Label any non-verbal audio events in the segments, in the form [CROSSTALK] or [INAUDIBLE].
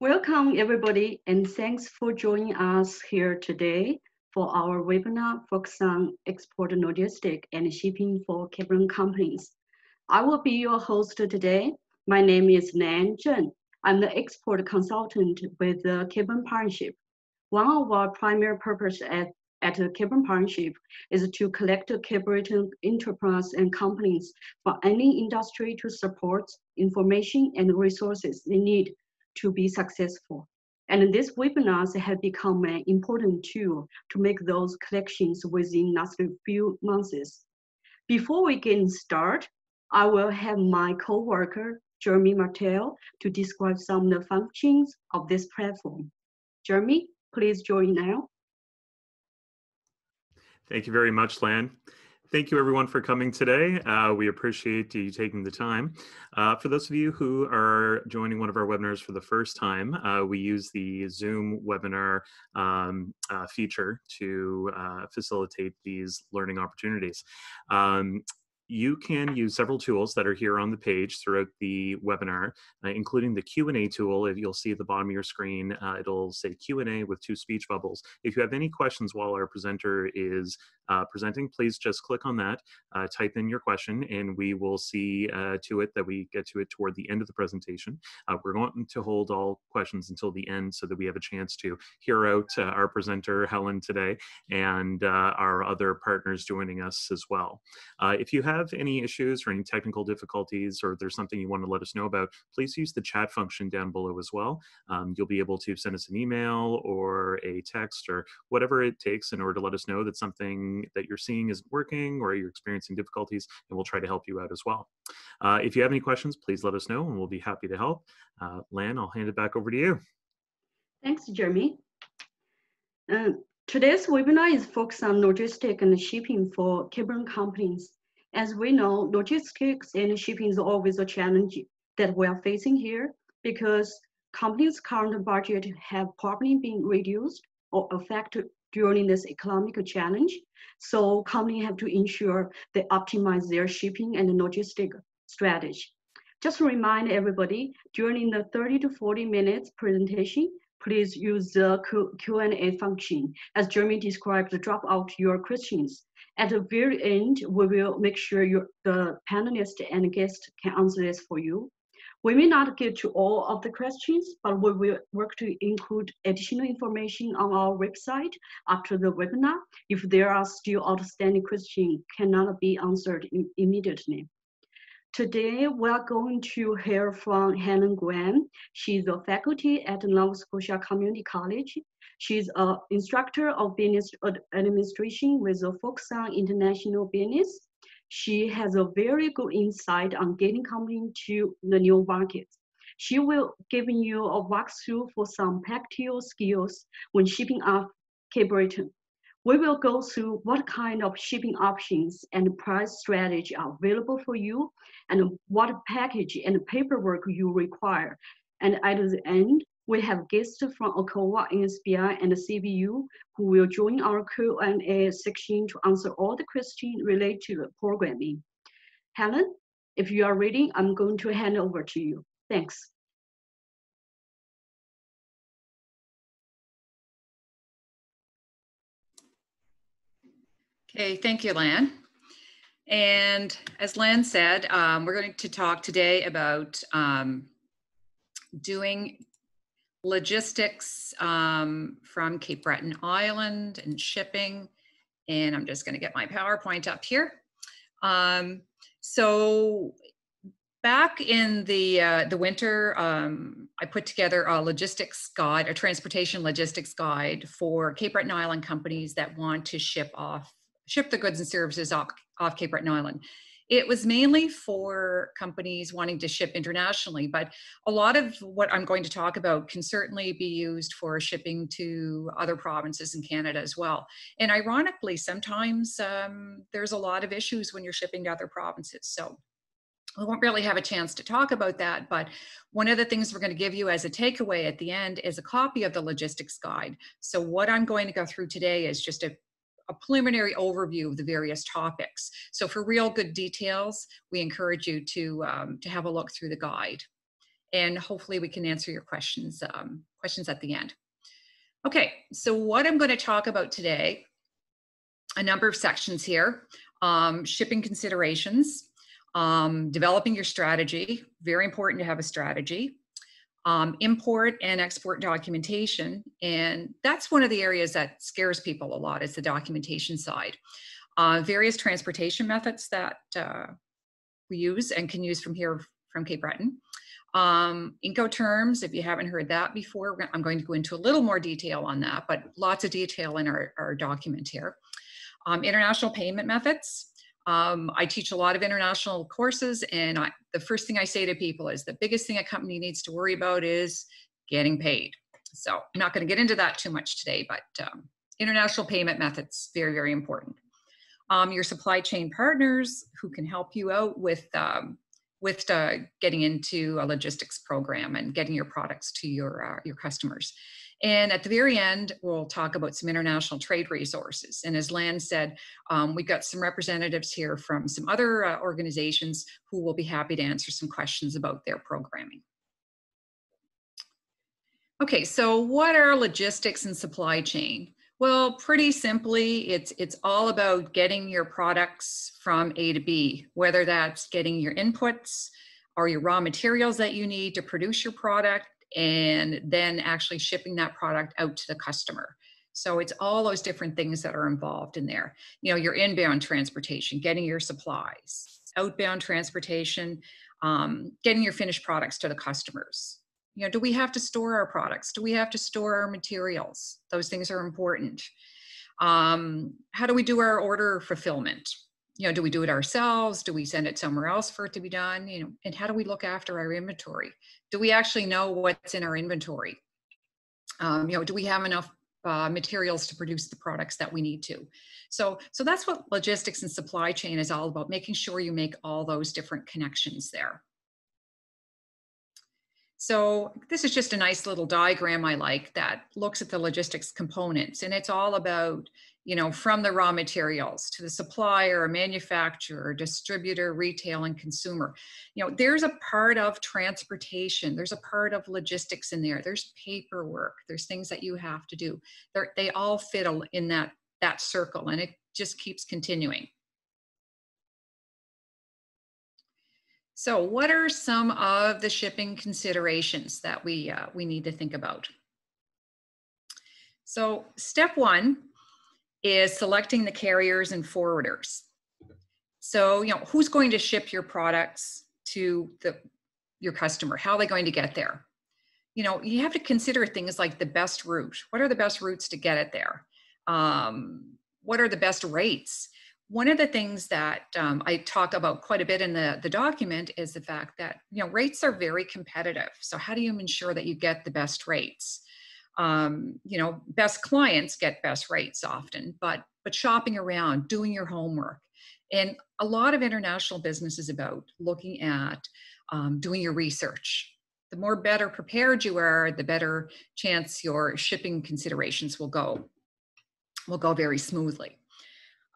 Welcome everybody and thanks for joining us here today for our webinar focused on export logistics and shipping for Cape Breton companies. I will be your host today. My name is Lan Zheng. I'm the export consultant with the Cape Breton Partnership. One of our primary purpose at, at the Cape Breton Partnership is to collect Cape Breton enterprise and companies from any industry to support information and resources they need to be successful. And these webinars have become an important tool to make those collections within last few months. Before we get started, I will have my co-worker, Jeremy Martel, to describe some of the functions of this platform. Jeremy, please join now. Thank you very much, Lan. Thank you everyone for coming today. Uh, we appreciate you taking the time. Uh, for those of you who are joining one of our webinars for the first time, uh, we use the Zoom webinar um, uh, feature to uh, facilitate these learning opportunities. Um, you can use several tools that are here on the page throughout the webinar, uh, including the Q&A tool. If you'll see at the bottom of your screen, uh, it'll say Q&A with two speech bubbles. If you have any questions while our presenter is uh, presenting, please just click on that, uh, type in your question, and we will see uh, to it that we get to it toward the end of the presentation. Uh, we're going to hold all questions until the end so that we have a chance to hear out our presenter, Helen, today, and our other partners joining us as well. if you have have any issues or any technical difficulties or there's something you want to let us know about, please use the chat function down below as well. Um, you'll be able to send us an email or a text or whatever it takes in order to let us know that something that you're seeing isn't working or you're experiencing difficulties, and we'll try to help you out as well. Uh, if you have any questions, please let us know and we'll be happy to help. Uh, Lan, I'll hand it back over to you. Thanks, Jeremy. Uh, today's webinar is focused on logistics and shipping for Cape Breton companies. As we know, logistics and shipping is always a challenge that we are facing here because companies' current budget have probably been reduced or affected during this economic challenge. So companies have to ensure they optimize their shipping and logistic strategy. Just to remind everybody, during the 30 to 40 minutes presentation, please use the Q&A function. As Jeremy described, drop out your questions at the very end, we will make sure the panelists and guests can answer this for you. We may not get to all of the questions, but we will work to include additional information on our website after the webinar if there are still outstanding questions cannot be answered immediately. Today, we are going to hear from Helen Graham. She's a faculty at Nova Scotia Community College She's an instructor of business administration with a focus on international business. She has a very good insight on getting company to the new markets. She will give you a walkthrough for some practical skills when shipping off Cape Breton. We will go through what kind of shipping options and price strategy are available for you and what package and paperwork you require. And at the end, we have guests from ACOA, NSBI, and CBU who will join our Q&A section to answer all the questions related to the programming. Helen, if you are ready, I'm going to hand over to you. Thanks. Okay, thank you, Lan. And as Lan said, um, we're going to talk today about um, doing logistics um, from Cape Breton Island and shipping. And I'm just going to get my PowerPoint up here. Um, so back in the uh, the winter, um, I put together a logistics guide, a transportation logistics guide for Cape Breton Island companies that want to ship off ship the goods and services off, off Cape Breton Island. It was mainly for companies wanting to ship internationally, but a lot of what I'm going to talk about can certainly be used for shipping to other provinces in Canada as well. And ironically, sometimes um, there's a lot of issues when you're shipping to other provinces. So we won't really have a chance to talk about that, but one of the things we're going to give you as a takeaway at the end is a copy of the logistics guide. So what I'm going to go through today is just a a preliminary overview of the various topics. So for real good details, we encourage you to, um, to have a look through the guide. and hopefully we can answer your questions, um, questions at the end. Okay, so what I'm going to talk about today, a number of sections here, um, shipping considerations, um, developing your strategy, very important to have a strategy, um, import and export documentation. And that's one of the areas that scares people a lot is the documentation side. Uh, various transportation methods that uh, we use and can use from here from Cape Breton. Um, Incoterms, if you haven't heard that before, I'm going to go into a little more detail on that, but lots of detail in our, our document here. Um, international payment methods. Um, I teach a lot of international courses, and I, the first thing I say to people is the biggest thing a company needs to worry about is getting paid. So I'm not going to get into that too much today, but um, international payment methods, very, very important. Um, your supply chain partners who can help you out with um, with uh, getting into a logistics program and getting your products to your uh, your customers. And at the very end, we'll talk about some international trade resources. And as Lan said, um, we've got some representatives here from some other uh, organizations who will be happy to answer some questions about their programming. Okay, so what are logistics and supply chain? Well, pretty simply, it's it's all about getting your products from A to B, whether that's getting your inputs or your raw materials that you need to produce your product and then actually shipping that product out to the customer. So it's all those different things that are involved in there. You know, your inbound transportation, getting your supplies, outbound transportation, um, getting your finished products to the customers. You know do we have to store our products? Do we have to store our materials? Those things are important. Um, how do we do our order fulfillment you know do we do it ourselves? Do we send it somewhere else for it to be done? You know and how do we look after our inventory? Do we actually know what's in our inventory? Um, you know do we have enough uh, materials to produce the products that we need to? So so that's what logistics and supply chain is all about making sure you make all those different connections there. So this is just a nice little diagram I like that looks at the logistics components and it's all about, you know, from the raw materials to the supplier, manufacturer, distributor, retail and consumer. You know, there's a part of transportation, there's a part of logistics in there. There's paperwork, there's things that you have to do. They're, they all fit in that that circle and it just keeps continuing. So what are some of the shipping considerations that we, uh, we need to think about? So step one is selecting the carriers and forwarders. So, you know, who's going to ship your products to the, your customer? How are they going to get there? You know, you have to consider things like the best route. What are the best routes to get it there? Um, what are the best rates? one of the things that um, I talk about quite a bit in the, the document is the fact that you know rates are very competitive. So how do you ensure that you get the best rates? Um, you know, best clients get best rates often, but but shopping around, doing your homework, and a lot of international business is about looking at um, doing your research. The more better prepared you are, the better chance your shipping considerations will go will go very smoothly.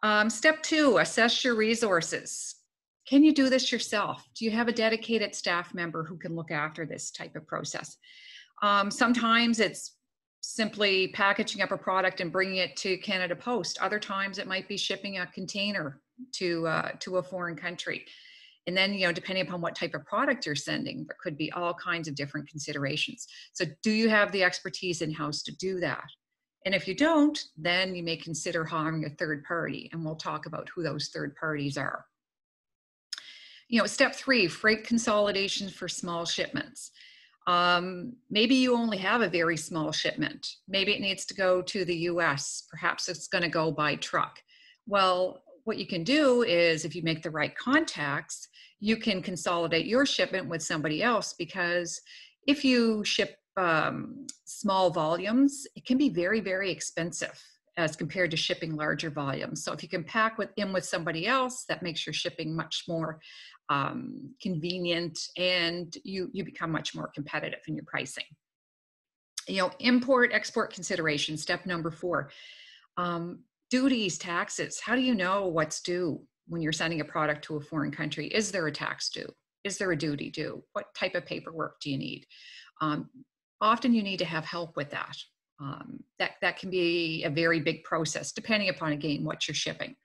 Um, step two, assess your resources. Can you do this yourself? Do you have a dedicated staff member who can look after this type of process? Um, sometimes it's simply packaging up a product and bringing it to Canada Post. Other times it might be shipping a container to, uh, to a foreign country. And then, you know, depending upon what type of product you're sending, there could be all kinds of different considerations. So do you have the expertise in-house to do that? And if you don't, then you may consider hiring a third party, and we'll talk about who those third parties are. You know, step three, freight consolidation for small shipments. Um, maybe you only have a very small shipment. Maybe it needs to go to the US. Perhaps it's going to go by truck. Well, what you can do is if you make the right contacts, you can consolidate your shipment with somebody else because if you ship um, small volumes, it can be very, very expensive as compared to shipping larger volumes. So if you can pack with in with somebody else, that makes your shipping much more um, convenient and you, you become much more competitive in your pricing. You know, import export consideration, step number four. Um, duties, taxes. How do you know what's due when you're sending a product to a foreign country? Is there a tax due? Is there a duty due? What type of paperwork do you need? Um, often you need to have help with that. Um, that, that can be a very big process depending upon, again, what you're shipping.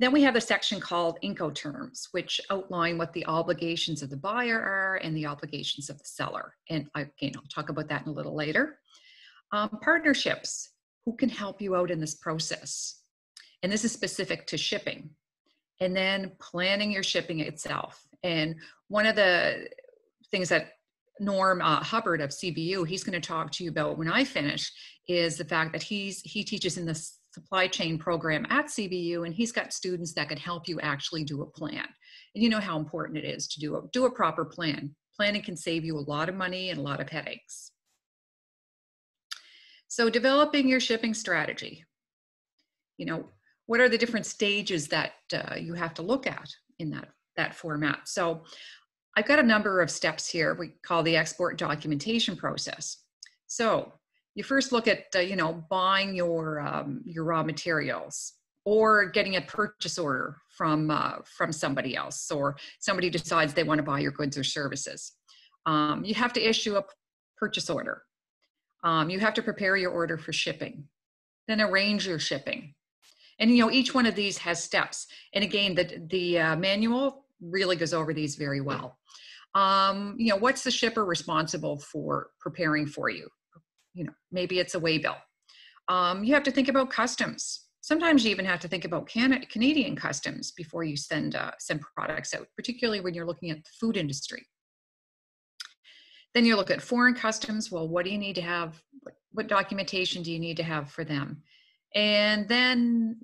Then we have a section called Incoterms, which outline what the obligations of the buyer are and the obligations of the seller. And again, I'll talk about that in a little later. Um, partnerships, who can help you out in this process? And this is specific to shipping. And then planning your shipping itself. And one of the things that Norm uh, Hubbert of CBU, he's going to talk to you about when I finish, is the fact that he's he teaches in the supply chain program at CBU, and he's got students that can help you actually do a plan. And you know how important it is to do a do a proper plan. Planning can save you a lot of money and a lot of headaches. So developing your shipping strategy. You know, what are the different stages that uh, you have to look at in that that format? So I've got a number of steps here we call the export documentation process. So you first look at, uh, you know, buying your, um, your raw materials or getting a purchase order from, uh, from somebody else or somebody decides they want to buy your goods or services. Um, you have to issue a purchase order. Um, you have to prepare your order for shipping, then arrange your shipping. And, you know, each one of these has steps. And again, the, the uh, manual really goes over these very well. Um, you know, what's the shipper responsible for preparing for you? You know, maybe it's a waybill. Um, you have to think about customs. Sometimes you even have to think about Can- Canadian customs before you send uh, send products out, particularly when you're looking at the food industry. Then you look at foreign customs. Well, what do you need to have? What, what documentation do you need to have for them? And then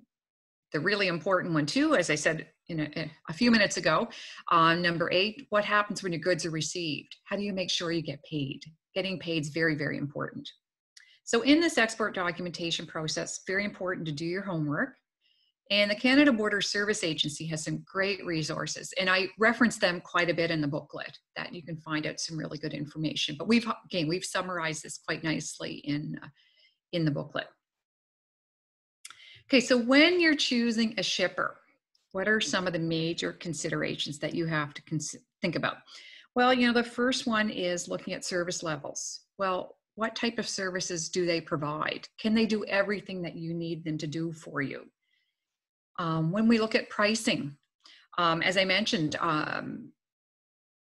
the really important one too, as I said in a, a few minutes ago, on number eight, what happens when your goods are received? How do you make sure you get paid? Getting paid is very, very important. So in this export documentation process, very important to do your homework. And the Canada Border Service Agency has some great resources, and I reference them quite a bit in the booklet that you can find out some really good information. But we've again we've summarized this quite nicely in uh, in the booklet. Okay, so when you're choosing a shipper, what are some of the major considerations that you have to cons- think about? Well, you know, the first one is looking at service levels. Well, what type of services do they provide? Can they do everything that you need them to do for you? Um, when we look at pricing, um, as I mentioned, um,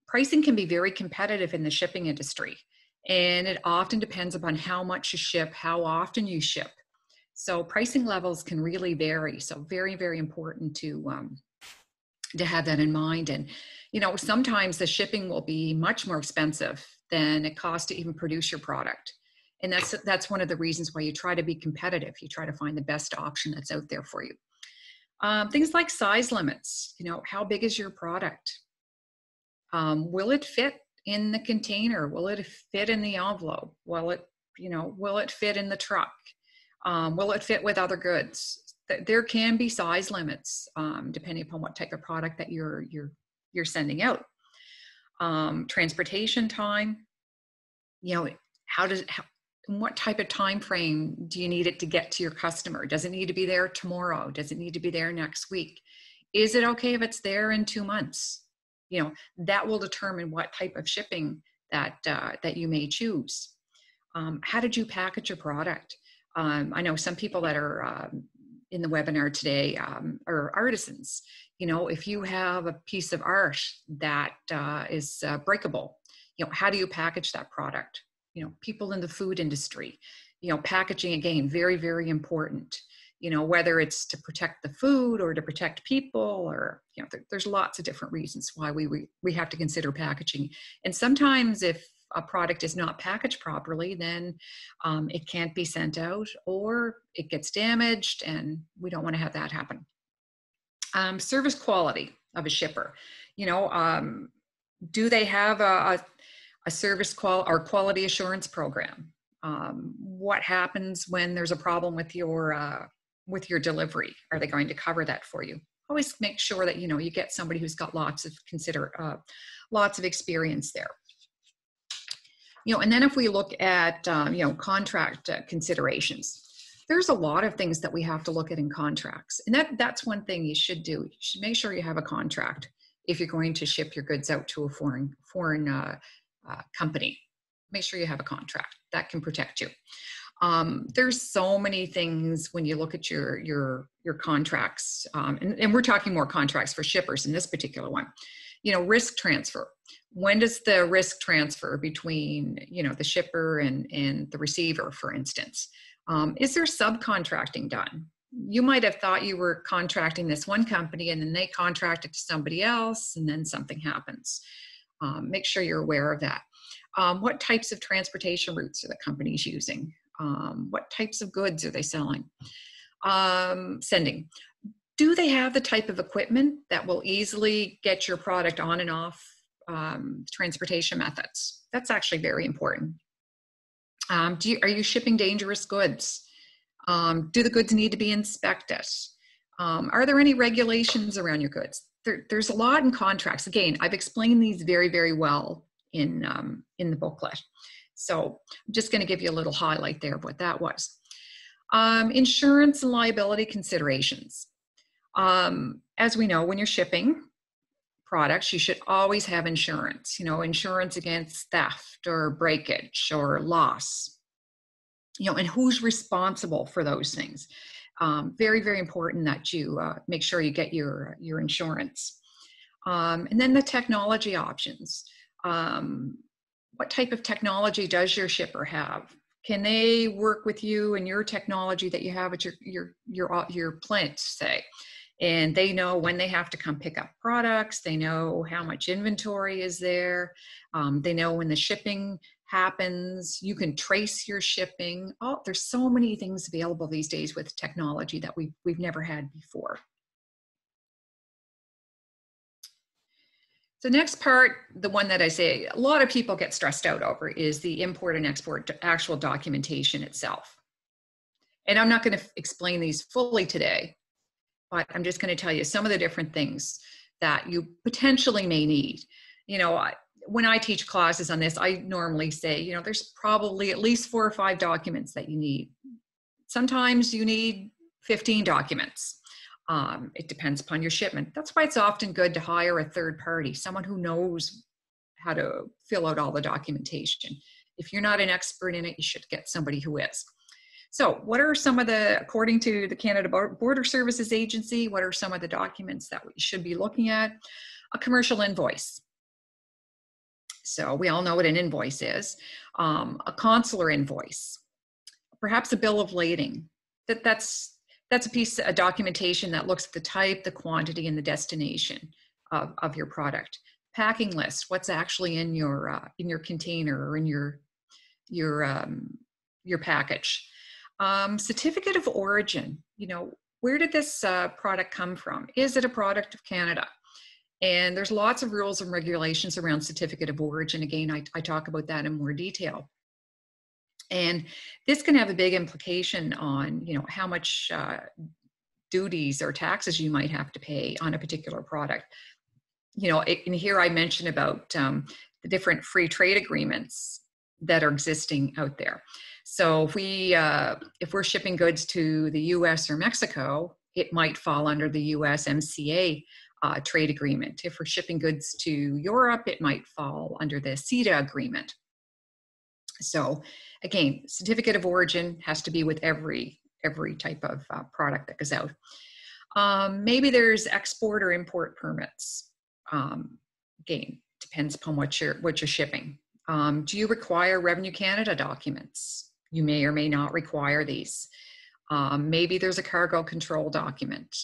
pricing can be very competitive in the shipping industry, and it often depends upon how much you ship, how often you ship. So pricing levels can really vary. So very, very important to um, to have that in mind. And you know, sometimes the shipping will be much more expensive than it costs to even produce your product. And that's that's one of the reasons why you try to be competitive. You try to find the best option that's out there for you. Um, things like size limits. You know, how big is your product? Um, will it fit in the container? Will it fit in the envelope? Will it, you know, will it fit in the truck? Um, will it fit with other goods? There can be size limits um, depending upon what type of product that you're you're you're sending out. Um, transportation time, you know, how does how, what type of time frame do you need it to get to your customer? Does it need to be there tomorrow? Does it need to be there next week? Is it okay if it's there in two months? You know, that will determine what type of shipping that uh, that you may choose. Um, how did you package your product? Um, I know some people that are um, in the webinar today um, are artisans. You know, if you have a piece of art that uh, is uh, breakable, you know, how do you package that product? You know, people in the food industry, you know, packaging again, very, very important. You know, whether it's to protect the food or to protect people, or you know, there, there's lots of different reasons why we, we we have to consider packaging. And sometimes, if a product is not packaged properly, then um, it can't be sent out or it gets damaged, and we don't want to have that happen. Um, service quality of a shipper. You know, um, do they have a, a, a service qual or quality assurance program? Um, what happens when there's a problem with your uh, with your delivery? Are they going to cover that for you? Always make sure that you know you get somebody who's got lots of consider uh, lots of experience there you know, and then if we look at, um, you know, contract uh, considerations, there's a lot of things that we have to look at in contracts. And that that's one thing you should do. You should make sure you have a contract if you're going to ship your goods out to a foreign foreign uh, uh, company. Make sure you have a contract that can protect you. Um, there's so many things when you look at your your your contracts, um, and, and we're talking more contracts for shippers in this particular one. You know, risk transfer. When does the risk transfer between you know the shipper and and the receiver, for instance? Um, is there subcontracting done? You might have thought you were contracting this one company, and then they contracted to somebody else, and then something happens. Um, make sure you're aware of that. Um, what types of transportation routes are the companies using? Um, what types of goods are they selling? Um, sending. Do they have the type of equipment that will easily get your product on and off um, transportation methods? That's actually very important. Um, do you, are you shipping dangerous goods? Um, do the goods need to be inspected? Um, are there any regulations around your goods? There, there's a lot in contracts. Again, I've explained these very, very well in, um, in the booklet. So I'm just going to give you a little highlight there of what that was. Um, insurance and liability considerations. As we know, when you're shipping products, you should always have insurance, you know, insurance against theft or breakage or loss, you know, and who's responsible for those things. Um, very, very important that you uh, make sure you get your, your insurance. Um, and then the technology options. Um, what type of technology does your shipper have? Can they work with you and your technology that you have at your your your your plant, say? And they know when they have to come pick up products. They know how much inventory is there. Um, they know when the shipping happens. You can trace your shipping. Oh, there's so many things available these days with technology that we we've never had before. The next part, the one that I say a lot of people get stressed out over, is the import and export actual documentation itself. And I'm not going to explain these fully today, but I'm just going to tell you some of the different things that you potentially may need. You know, I, when I teach classes on this, I normally say, you know, there's probably at least four or five documents that you need. Sometimes you need 15 documents. Um, it depends upon your shipment. That's why it's often good to hire a third party, someone who knows how to fill out all the documentation. If you're not an expert in it, you should get somebody who is. So, what are some of the, according to the Canada Border Services Agency, what are some of the documents that we should be looking at? A commercial invoice. So, we all know what an invoice is. Um, a consular invoice, perhaps a bill of lading. That, that's that's a piece of documentation that looks at the type, the quantity, and the destination of, of your product. Packing list, what's actually in your uh, in your container or in your your um, your package. Um, certificate of origin, you know, where did this uh, product come from? Is it a product of Canada? And there's lots of rules and regulations around certificate of origin. Again, I, I talk about that in more detail. And this can have a big implication on, you know, how much uh, duties or taxes you might have to pay on a particular product. You know, and here I mentioned about um, the different free trade agreements that are existing out there. So if we uh, if we're shipping goods to the U.S. or Mexico, it might fall under the USMCA uh, trade agreement. If we're shipping goods to Europe, it might fall under the CETA agreement. So again, certificate of origin has to be with every every type of uh, product that goes out. Um, maybe there's export or import permits. Um, again, depends upon what you're what you're shipping. Um, do you require Revenue Canada documents? You may or may not require these. Um, maybe there's a cargo control document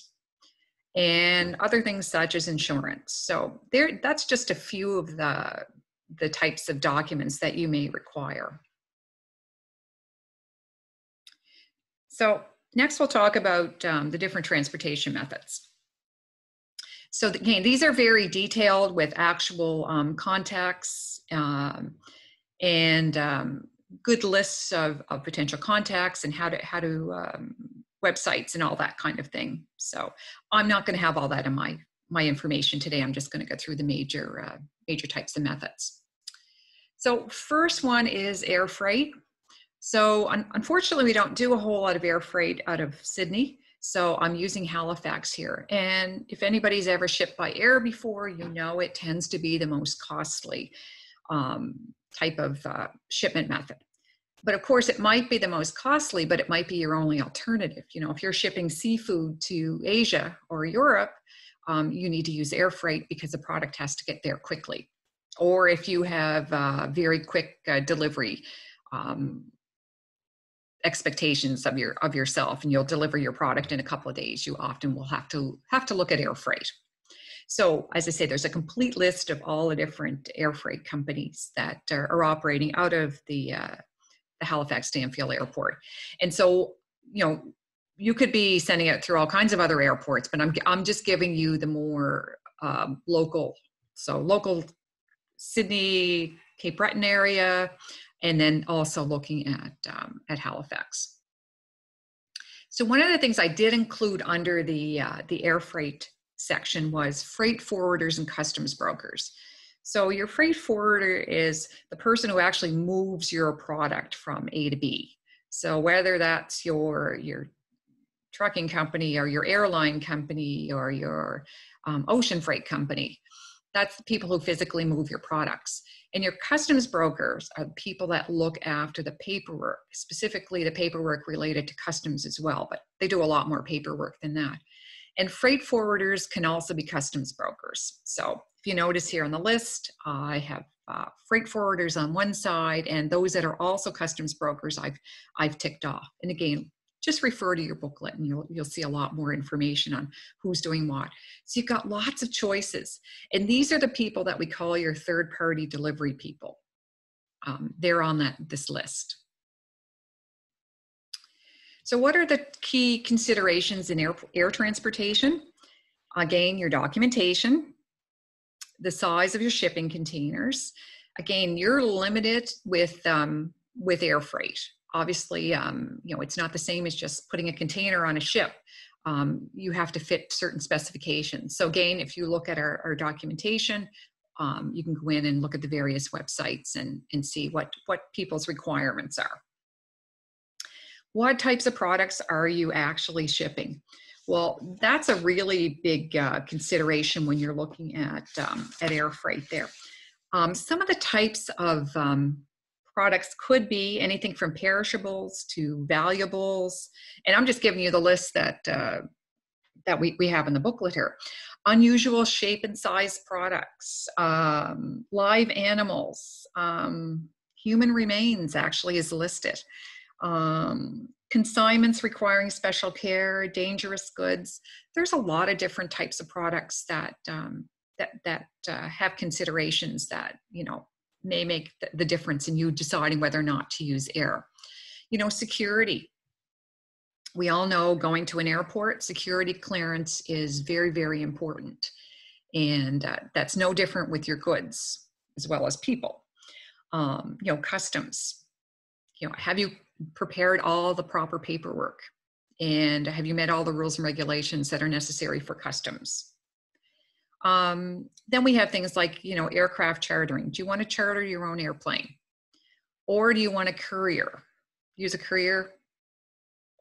and other things such as insurance. So there, that's just a few of the the types of documents that you may require. So next we'll talk about um, the different transportation methods. So again, these are very detailed with actual um, contacts um, and um, good lists of, of, potential contacts and how to, how to um, websites and all that kind of thing. So I'm not gonna have all that in my, my information today. I'm just gonna go through the major, uh, major types of methods. So first one is air freight. So un unfortunately, we don't do a whole lot of air freight out of Sydney. So I'm using Halifax here. And if anybody's ever shipped by air before, you know it tends to be the most costly um, type of uh, shipment method. But of course, it might be the most costly, but it might be your only alternative. You know, if you're shipping seafood to Asia or Europe, um, you need to use air freight because the product has to get there quickly. Or if you have uh, very quick uh, delivery, um, expectations of your of yourself and you'll deliver your product in a couple of days you often will have to have to look at air freight so as i say there's a complete list of all the different air freight companies that are, are operating out of the uh, the halifax stanfield airport and so you know you could be sending it through all kinds of other airports but i'm, I'm just giving you the more um, local so local sydney cape breton area and then also looking at, um, at Halifax. So one of the things I did include under the, uh, the air freight section was freight forwarders and customs brokers. So your freight forwarder is the person who actually moves your product from A to B. So whether that's your, your trucking company or your airline company or your um, ocean freight company, that's the people who physically move your products. And your customs brokers are the people that look after the paperwork, specifically the paperwork related to customs as well, but they do a lot more paperwork than that. And freight forwarders can also be customs brokers. So if you notice here on the list, I have uh, freight forwarders on one side and those that are also customs brokers I've, I've ticked off. And again, just refer to your booklet and you'll, you'll see a lot more information on who's doing what. So you've got lots of choices. And these are the people that we call your third party delivery people. Um, they're on that, this list. So what are the key considerations in air, air transportation? Again, your documentation, the size of your shipping containers. Again, you're limited with, um, with air freight obviously um, you know it's not the same as just putting a container on a ship um, you have to fit certain specifications so again if you look at our, our documentation um, you can go in and look at the various websites and, and see what what people's requirements are what types of products are you actually shipping well that's a really big uh, consideration when you're looking at um, at air freight there um, some of the types of um, products could be anything from perishables to valuables. And I'm just giving you the list that, uh, that we, we have in the booklet here. Unusual shape and size products, um, live animals, um, human remains actually is listed. Um, consignments requiring special care, dangerous goods. There's a lot of different types of products that um, that that uh, have considerations that you know may make the difference in you deciding whether or not to use air. You know, security. We all know going to an airport, security clearance is very, very important. And uh, that's no different with your goods as well as people. Um, you know, customs. You know, have you prepared all the proper paperwork? And have you met all the rules and regulations that are necessary for customs? Um, then we have things like, you know, aircraft chartering. Do you want to charter your own airplane? Or do you want a courier? Use a courier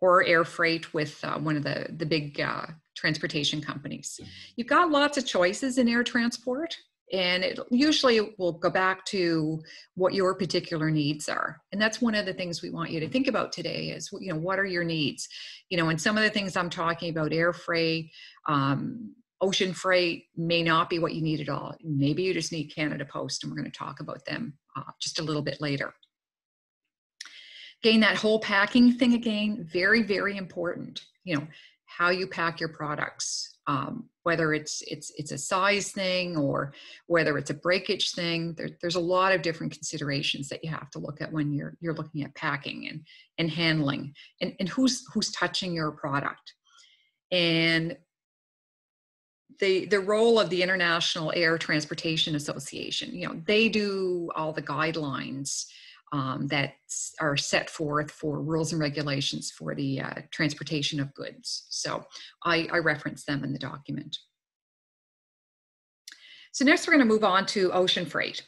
or air freight with uh, one of the, the big uh, transportation companies. You've got lots of choices in air transport and it usually will go back to what your particular needs are and that's one of the things we want you to think about today is you know what are your needs you know and some of the things i'm talking about air freight um, ocean freight may not be what you need at all. Maybe you just need Canada Post, and we're going to talk about them uh, just a little bit later. Again, that whole packing thing again, very, very important. You know, how you pack your products, um, whether it's it's it's a size thing or whether it's a breakage thing. There, there's a lot of different considerations that you have to look at when you're you're looking at packing and and handling and, and who's who's touching your product. And the the role of the International Air Transportation Association. You know, they do all the guidelines um, that are set forth for rules and regulations for the uh, transportation of goods. So I, I reference them in the document. So next we're going to move on to ocean freight.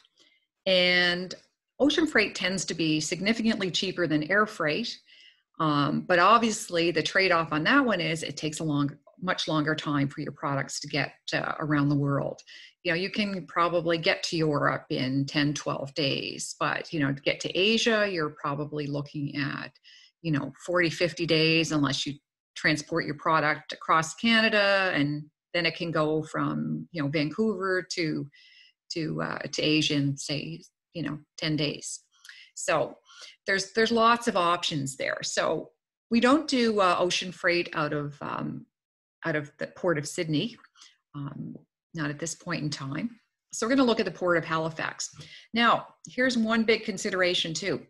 And ocean freight tends to be significantly cheaper than air freight. Um, but obviously, the trade off on that one is it takes a long, much longer time for your products to get uh, around the world. You know, you can probably get to Europe in 10, 12 days, but, you know, to get to Asia, you're probably looking at, you know, 40, 50 days unless you transport your product across Canada and then it can go from, you know, Vancouver to, to, uh, to Asia in say, you know, 10 days. So there's, there's lots of options there. So we don't do uh, ocean freight out of um, out of the port of Sydney, um, not at this point in time. So we're going to look at the port of Halifax. Now, here's one big consideration too.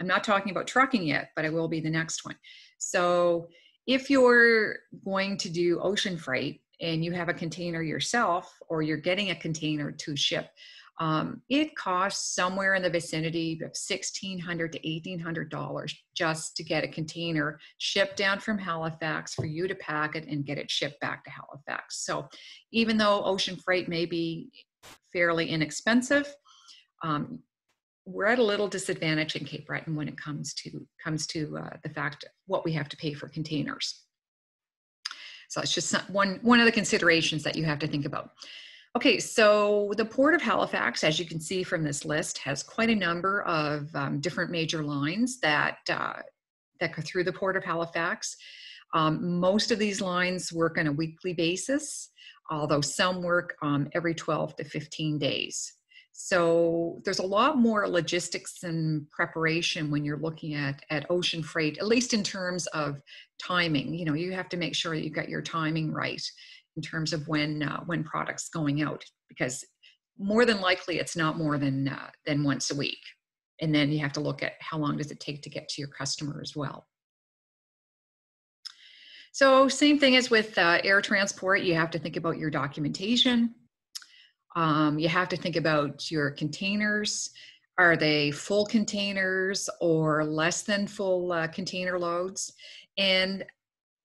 I'm not talking about trucking yet, but I will be the next one. So if you're going to do ocean freight and you have a container yourself or you're getting a container to ship, um, it costs somewhere in the vicinity of 1,600 to $1,800 just to get a container shipped down from Halifax for you to pack it and get it shipped back to Halifax. So even though ocean freight may be fairly inexpensive, um, we're at a little disadvantage in Cape Breton when it comes to comes to uh, the fact what we have to pay for containers. So it's just one one of the considerations that you have to think about. Okay, so the Port of Halifax, as you can see from this list, has quite a number of um, different major lines that, uh, that go through the Port of Halifax. Um, most of these lines work on a weekly basis, although some work um, every 12 to 15 days. So there's a lot more logistics and preparation when you're looking at, at ocean freight, at least in terms of timing. You know, you have to make sure that you've got your timing right in terms of when uh, when products going out because more than likely it's not more than uh, than once a week. And then you have to look at how long does it take to get to your customer as well. So same thing as with uh, air transport you have to think about your documentation. Um, you have to think about your containers. Are they full containers or less than full uh, container loads? And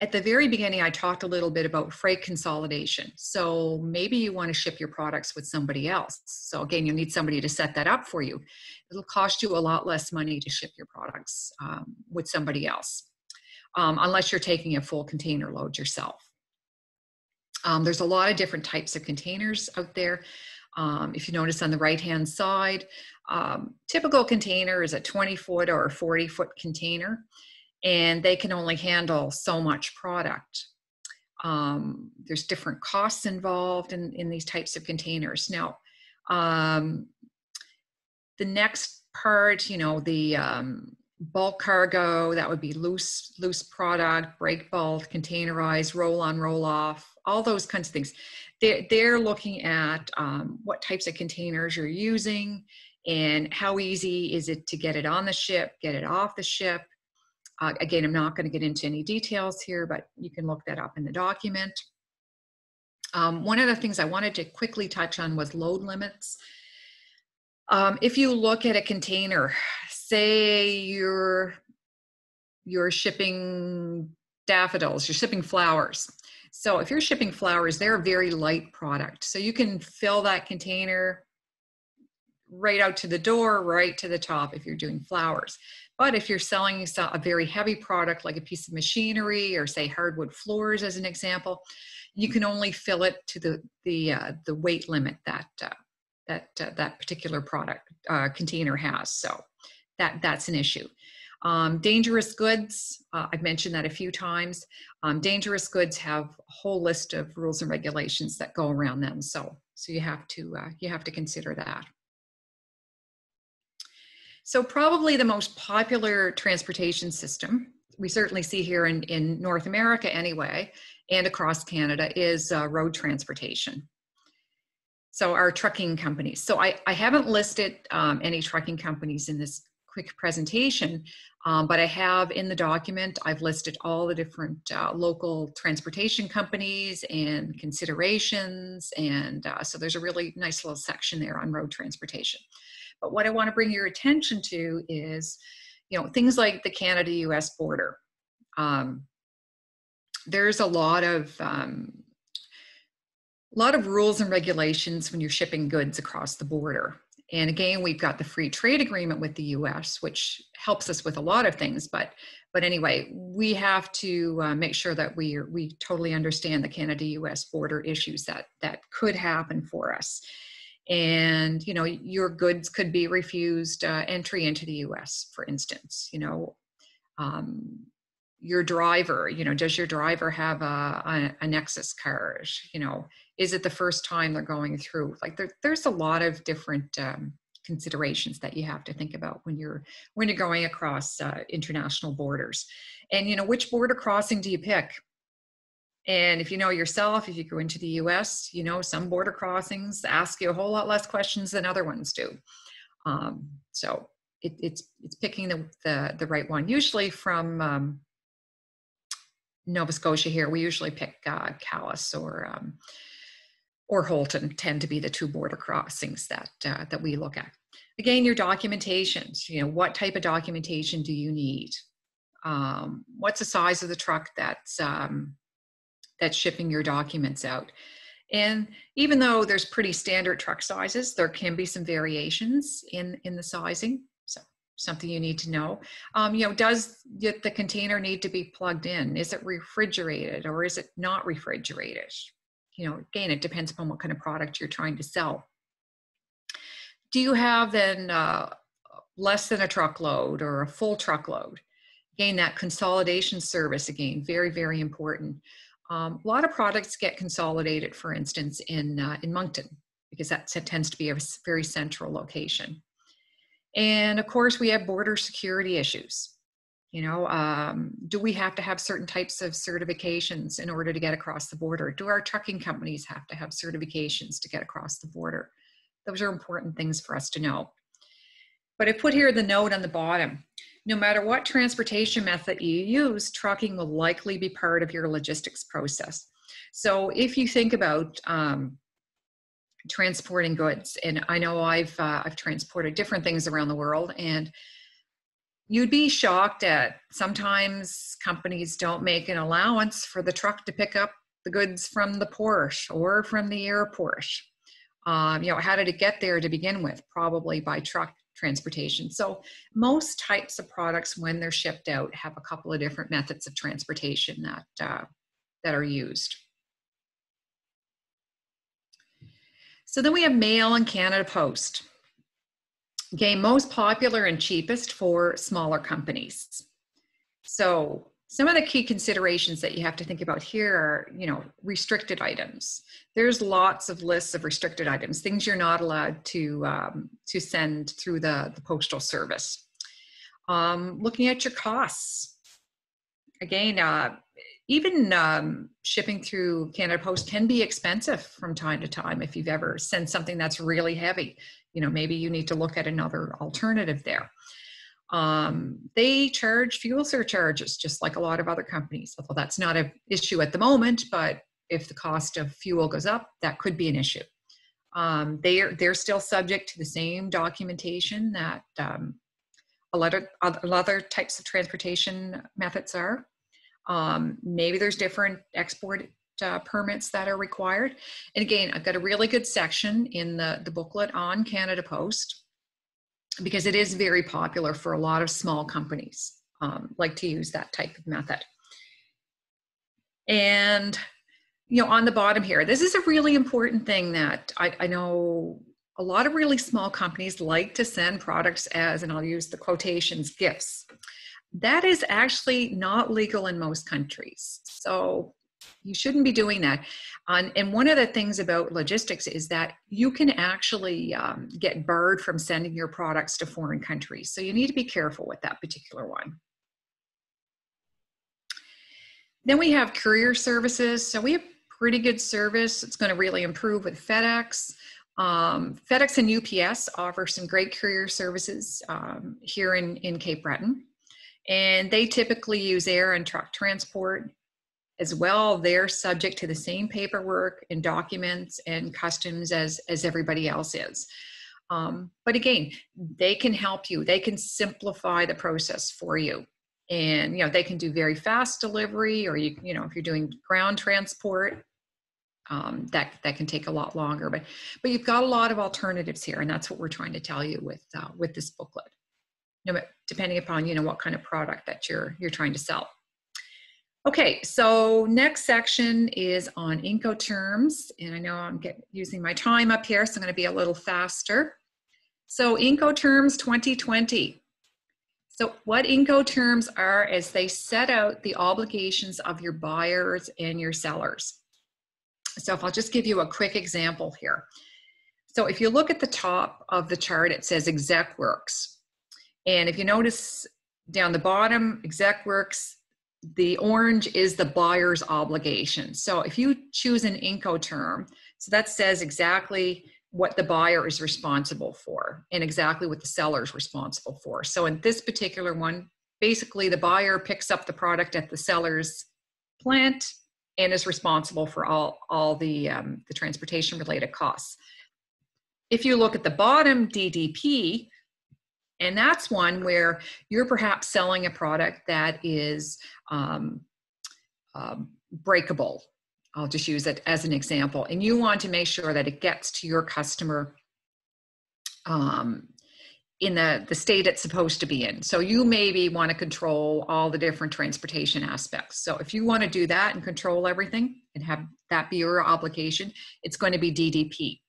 at the very beginning, I talked a little bit about freight consolidation. So maybe you want to ship your products with somebody else. So again, you'll need somebody to set that up for you. It'll cost you a lot less money to ship your products um, with somebody else, um, unless you're taking a full container load yourself. Um, there's a lot of different types of containers out there. Um, if you notice on the right hand side, um, typical container is a 20 foot or a 40 foot container and they can only handle so much product. Um, there's different costs involved in, in these types of containers. Now, um, the next part, you know, the um, bulk cargo, that would be loose, loose product, break bulk, containerized, roll on, roll off, all those kinds of things. They're, they're looking at um, what types of containers you're using and how easy is it to get it on the ship, get it off the ship, uh, again, I'm not going to get into any details here, but you can look that up in the document. Um, one of the things I wanted to quickly touch on was load limits. Um, if you look at a container, say you're you're shipping daffodils, you're shipping flowers. So if you're shipping flowers, they're a very light product. So you can fill that container right out to the door, right to the top if you're doing flowers. But if you're selling a very heavy product like a piece of machinery or say hardwood floors as an example, you can only fill it to the the uh, the weight limit that uh, that uh, that particular product uh, container has. So that that's an issue. Um, dangerous goods, uh, I've mentioned that a few times. Um, dangerous goods have a whole list of rules and regulations that go around them. So so you have to uh, you have to consider that. So probably the most popular transportation system we certainly see here in, in North America anyway, and across Canada is uh, road transportation. So our trucking companies. So I, I haven't listed um, any trucking companies in this quick presentation, um, but I have in the document, I've listed all the different uh, local transportation companies and considerations. And uh, so there's a really nice little section there on road transportation. But what I want to bring your attention to is, you know, things like the Canada-U.S. border. Um, there's a lot of um, a lot of rules and regulations when you're shipping goods across the border. And again, we've got the free trade agreement with the US, which helps us with a lot of things. But, but anyway, we have to uh, make sure that we, we totally understand the Canada US border issues that, that could happen for us. And, you know, your goods could be refused uh, entry into the US, for instance, you know. Um, your driver, you know, does your driver have a, a, a Nexus card? You know, is it the first time they're going through like there, there's a lot of different um, considerations that you have to think about when you're when you're going across uh, international borders and you know which border crossing do you pick and if you know yourself if you go into the us you know some border crossings ask you a whole lot less questions than other ones do um, so it, it's it's picking the, the the right one usually from um, nova scotia here we usually pick uh, calais or um, or Houlton tend to be the two border crossings that uh, that we look at. Again, your documentation. You know, what type of documentation do you need? Um, what's the size of the truck that's um, that's shipping your documents out? And even though there's pretty standard truck sizes, there can be some variations in in the sizing. So something you need to know. Um, you know, does the container need to be plugged in? Is it refrigerated or is it not refrigerated? you know, again, it depends upon what kind of product you're trying to sell. Do you have then uh, less than a truckload or a full truckload? Again, that consolidation service, again, very, very important. Um, a lot of products get consolidated, for instance, in, uh, in Moncton, because that tends to be a very central location. And of course, we have border security issues. You know, um, do we have to have certain types of certifications in order to get across the border? Do our trucking companies have to have certifications to get across the border? Those are important things for us to know. But I put here the note on the bottom. No matter what transportation method you use, trucking will likely be part of your logistics process. So if you think about um, transporting goods, and I know I've uh, I've transported different things around the world, and you'd be shocked at sometimes companies don't make an allowance for the truck to pick up the goods from the Porsche or from the airport. Um, you know, how did it get there to begin with? Probably by truck transportation. So most types of products, when they're shipped out, have a couple of different methods of transportation that uh, that are used. So then we have mail and Canada Post. Okay, most popular and cheapest for smaller companies. So some of the key considerations that you have to think about here are, you know, restricted items. There's lots of lists of restricted items, things you're not allowed to um, to send through the, the postal service. Um, looking at your costs. Again, uh, even um, shipping through Canada Post can be expensive from time to time if you've ever sent something that's really heavy you know maybe you need to look at another alternative there um, they charge fuel surcharges just like a lot of other companies. Although that's not an issue at the moment but if the cost of fuel goes up that could be an issue. Um, they are they're still subject to the same documentation that um, a lot of other types of transportation methods are. Um, maybe there's different export uh, permits that are required. And again, I've got a really good section in the, the booklet on Canada Post because it is very popular for a lot of small companies um, like to use that type of method. And you know, on the bottom here, this is a really important thing that I, I know a lot of really small companies like to send products as, and I'll use the quotations, gifts. That is actually not legal in most countries. So you shouldn't be doing that. And one of the things about logistics is that you can actually um, get barred from sending your products to foreign countries. So you need to be careful with that particular one. Then we have courier services. So we have pretty good service. It's going to really improve with FedEx. Um, FedEx and UPS offer some great courier services um, here in, in Cape Breton. And they typically use air and truck transport as well, they're subject to the same paperwork and documents and customs as, as everybody else is. Um, but again, they can help you. They can simplify the process for you. And, you know, they can do very fast delivery or you, you know, if you're doing ground transport, um, that that can take a lot longer. But but you've got a lot of alternatives here, and that's what we're trying to tell you with uh, with this booklet. You know, depending upon you know what kind of product that you're you're trying to sell. Okay, so next section is on Incoterms, and I know I'm get, using my time up here, so I'm going to be a little faster. So Incoterms 2020. So what Incoterms are is they set out the obligations of your buyers and your sellers. So if I'll just give you a quick example here. So if you look at the top of the chart, it says Ex Works. And if you notice down the bottom, Ex Works the orange is the buyer's obligation. So if you choose an Incoterm, so that says exactly what the buyer is responsible for and exactly what the seller is responsible for. So in this particular one, basically the buyer picks up the product at the seller's plant and is responsible for all, all the, um, the transportation related costs. If you look at the bottom DDP, and that's one where you're perhaps selling a product that is um, um, breakable. I'll just use it as an example. And you want to make sure that it gets to your customer um, in the, the state it's supposed to be in. So you maybe want to control all the different transportation aspects. So if you want to do that and control everything and have that be your obligation, it's going to be DDP.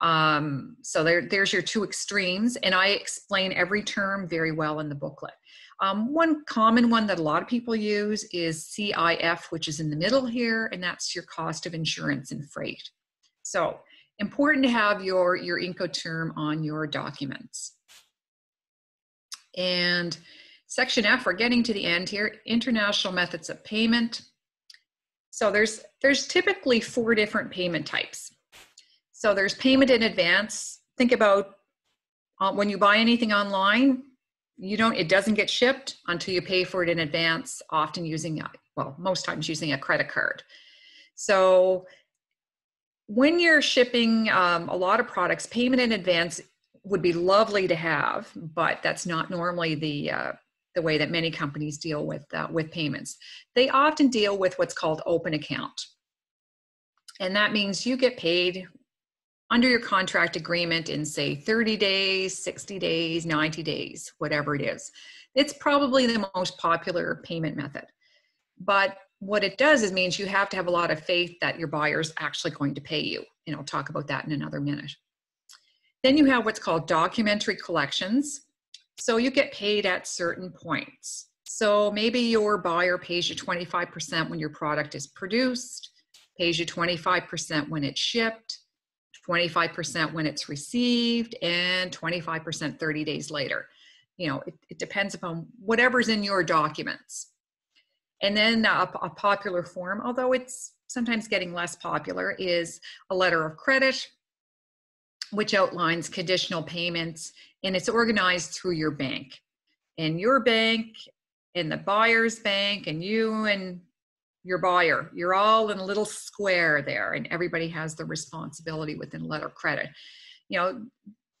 Um, so there, there's your two extremes, and I explain every term very well in the booklet. Um, one common one that a lot of people use is CIF, which is in the middle here, and that's your cost of insurance and freight. So important to have your, your Incoterm on your documents. And section F, we're getting to the end here, international methods of payment. So there's, there's typically four different payment types. So there's payment in advance. Think about uh, when you buy anything online, you don't, it doesn't get shipped until you pay for it in advance, often using, well, most times using a credit card. So when you're shipping um, a lot of products, payment in advance would be lovely to have, but that's not normally the uh, the way that many companies deal with uh, with payments. They often deal with what's called open account, and that means you get paid under your contract agreement in say 30 days, 60 days, 90 days, whatever it is. It's probably the most popular payment method. But what it does is means you have to have a lot of faith that your buyer is actually going to pay you. And I'll talk about that in another minute. Then you have what's called documentary collections. So you get paid at certain points. So maybe your buyer pays you 25% when your product is produced, pays you 25% when it's shipped, 25% when it's received, and 25% 30 days later. You know, it, it depends upon whatever's in your documents. And then a, a popular form, although it's sometimes getting less popular, is a letter of credit, which outlines conditional payments, and it's organized through your bank. And your bank, and the buyer's bank, and you and your buyer. You're all in a little square there, and everybody has the responsibility within letter of credit. You know,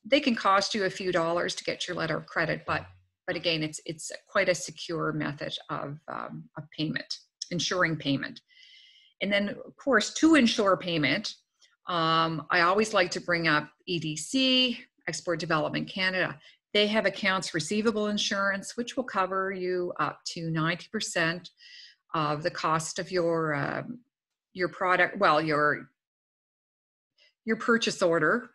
they can cost you a few dollars to get your letter of credit, but but again, it's it's quite a secure method of um, of payment, ensuring payment. And then, of course, to ensure payment, um, I always like to bring up EDC, Export Development Canada. They have accounts receivable insurance, which will cover you up to 90% of the cost of your um, your product well your your purchase order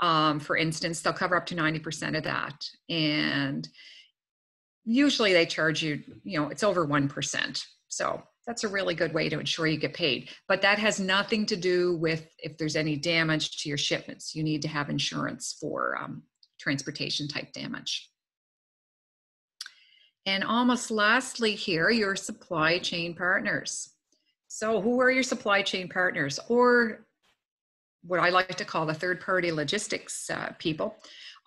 um, for instance they'll cover up to 90% of that. And usually they charge you you know it's over 1% so that's a really good way to ensure you get paid. But that has nothing to do with if there's any damage to your shipments. You need to have insurance for um, transportation type damage and almost lastly here, your supply chain partners. So who are your supply chain partners or what I like to call the third party logistics uh, people?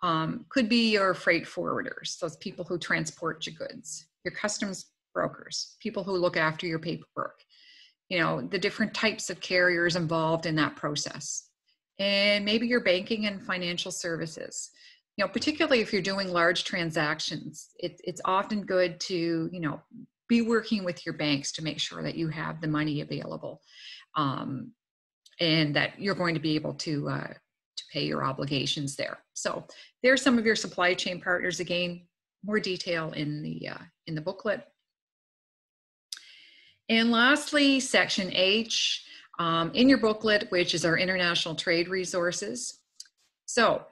Um, could be your freight forwarders, those people who transport your goods, your customs brokers, people who look after your paperwork, you know, the different types of carriers involved in that process. And maybe your banking and financial services you know particularly if you're doing large transactions it, it's often good to you know be working with your banks to make sure that you have the money available um, and that you're going to be able to uh, to pay your obligations there. So there's some of your supply chain partners. Again, more detail in the uh, in the booklet. And lastly, section H um, in your booklet, which is our international trade resources. So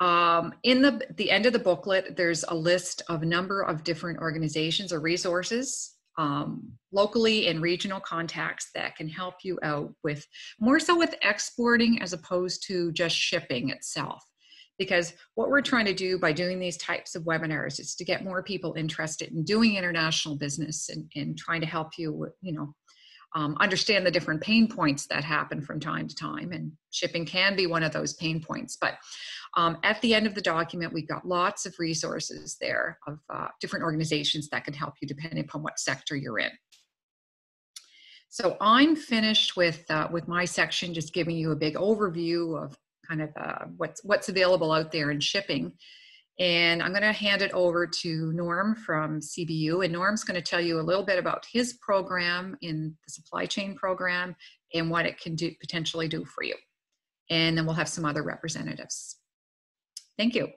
um, in the, the end of the booklet, there's a list of a number of different organizations or resources, um, locally and regional contacts that can help you out with more so with exporting as opposed to just shipping itself. Because what we're trying to do by doing these types of webinars is to get more people interested in doing international business and, and trying to help you, you know, um, understand the different pain points that happen from time to time. And shipping can be one of those pain points. But um, at the end of the document, we've got lots of resources there of uh, different organizations that can help you depending upon what sector you're in. So I'm finished with, uh, with my section, just giving you a big overview of kind of uh, what's, what's available out there in shipping. And I'm going to hand it over to Norm from CBU. And Norm's going to tell you a little bit about his program in the supply chain program and what it can do potentially do for you. And then we'll have some other representatives. Thank you.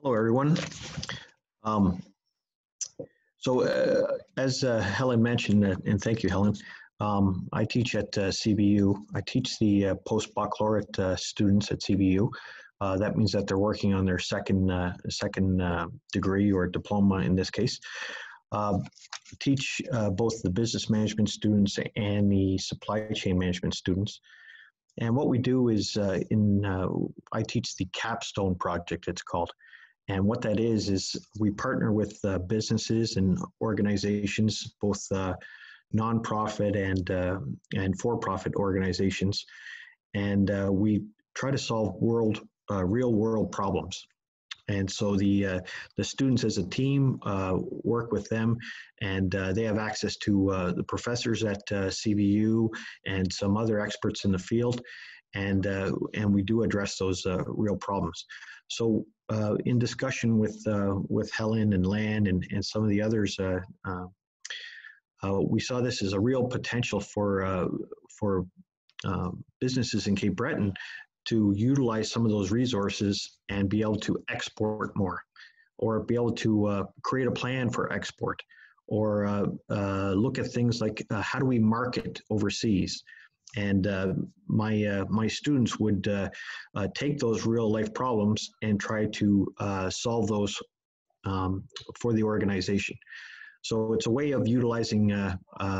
Hello, everyone. Um, so uh, as uh, Helen mentioned, uh, and thank you, Helen, um, I teach at uh, CBU. I teach the uh, post-baccalaureate uh, students at CBU. that means that they're working on their second, second degree or diploma in this case uh, teach uh, both the business management students and the supply chain management students. And what we do is uh, in uh, I teach the capstone project. It's called, and what that is is we partner with uh, businesses and organizations, both uh, nonprofit and and for-profit organizations, and we try to solve world real world problems. And so the uh, the students as a team uh, work with them, and uh, they have access to uh, the professors at uh, CBU and some other experts in the field, and uh, and we do address those real problems. So in discussion with with Helen and Land and and some of the others. We saw this as a real potential for for businesses in Cape Breton to utilize some of those resources and be able to export more or be able to uh, create a plan for export or uh, uh, look at things like uh, how do we market overseas? And uh, my uh, my students would take those real life problems and try to solve those um, for the organization so it's a way of utilizing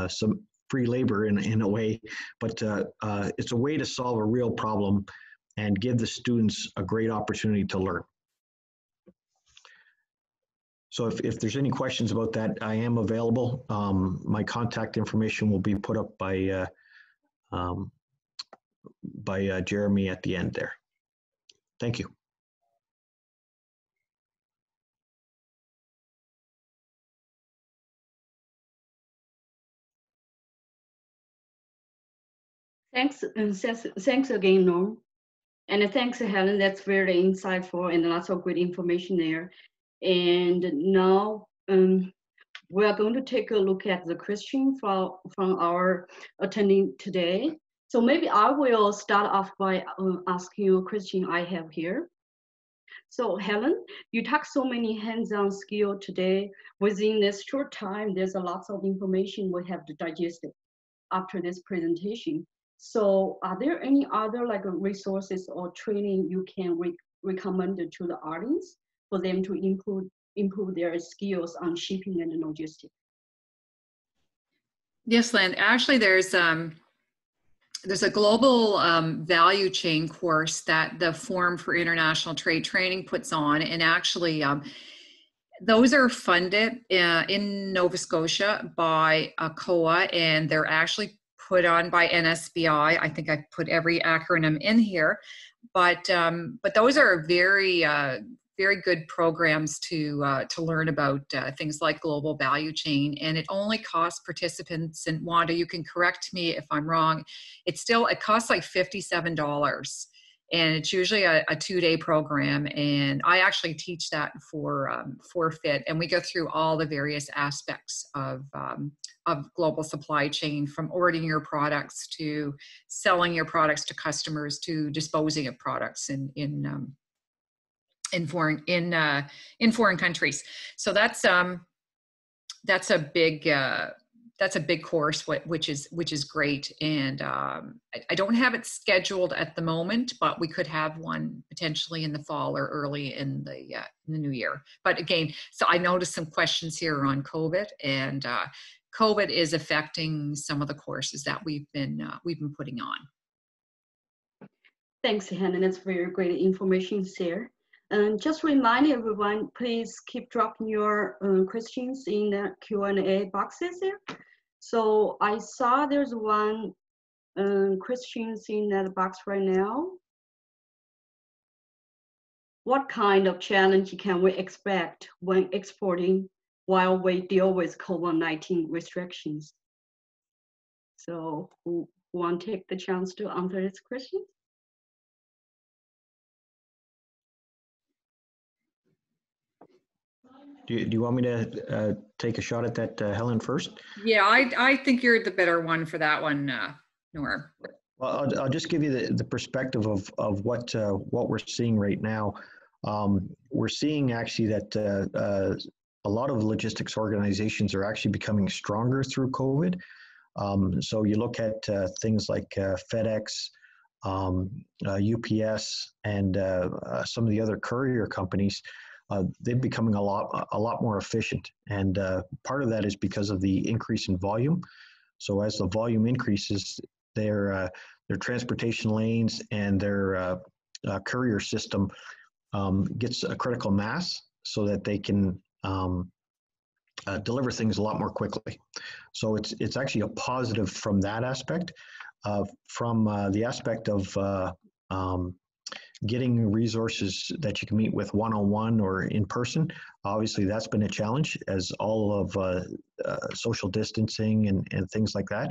some free labor in, in a way but it's a way to solve a real problem and give the students a great opportunity to learn. So if, if there's any questions about that, I am available. Um, my contact information will be put up by, uh, um, by uh, Jeremy at the end there. Thank you. Thanks, thanks again, Norm. And thanks, Helen. That's very insightful and lots of great information there. And now um, we are going to take a look at the question from, from our attending today. So maybe I will start off by uh, asking you a question I have here. So Helen, you talk so many hands-on skill today. Within this short time, there's a lot of information we have to digest after this presentation. So are there any other like resources or training you can re recommend to the audience for them to improve improve their skills on shipping and logistics? Yes, Lynn. Actually, there's um, there's a global um, value chain course that the Forum for International Trade Training puts on, and actually, um, those are funded uh, in Nova Scotia by ACOA, and they're actually put on by NSBI. I think I put every acronym in here, but um, but those are very uh, very good programs to uh, to learn about uh, things like global value chain. And it only costs participants. And Wanda, you can correct me if I'm wrong. It still it costs like fifty seven dollars. and it's usually a, a two-day program. And I actually teach that for um, Forfeit, and we go through all the various aspects of um, of global supply chain, from ordering your products to selling your products to customers to disposing of products in in um, in foreign in uh, in foreign countries. So that's um that's a big uh, that's a big course, which is which is great. And um, I, don't have it scheduled at the moment, but we could have one potentially in the fall or early in the uh, in the new year. But again, so I noticed some questions here on COVID, and uh, COVID is affecting some of the courses that we've been uh, we've been putting on. Thanks, Hannah. That's very great information here. And just remind everyone, please keep dropping your uh, questions in the Q&A boxes there. So I saw there's one um, in that box right now. What kind of challenge can we expect when exporting while we deal with COVID-19 restrictions? So who want to take the chance to answer this question? Do you, do you want me to uh, take a shot at that, uh, Helen, first? Yeah, I, I think you're the better one for that one, uh, Norm. Well, I'll, I'll just give you the, the perspective of, of what, uh, what we're seeing right now. Um, we're seeing actually that uh, uh, a lot of logistics organizations are actually becoming stronger through COVID. Um, so you look at uh, things like uh, FedEx, um, uh, UPS, and uh, uh, some of the other courier companies uh, they're becoming a lot a lot more efficient, and part of that is because of the increase in volume. So as the volume increases, their their transportation lanes and their courier system um, gets a critical mass, so that they can um, uh, deliver things a lot more quickly. So it's it's actually a positive from that aspect. from the aspect of um, getting resources that you can meet with one-on-one or in person obviously that's been a challenge as all of uh, uh, social distancing and, and things like that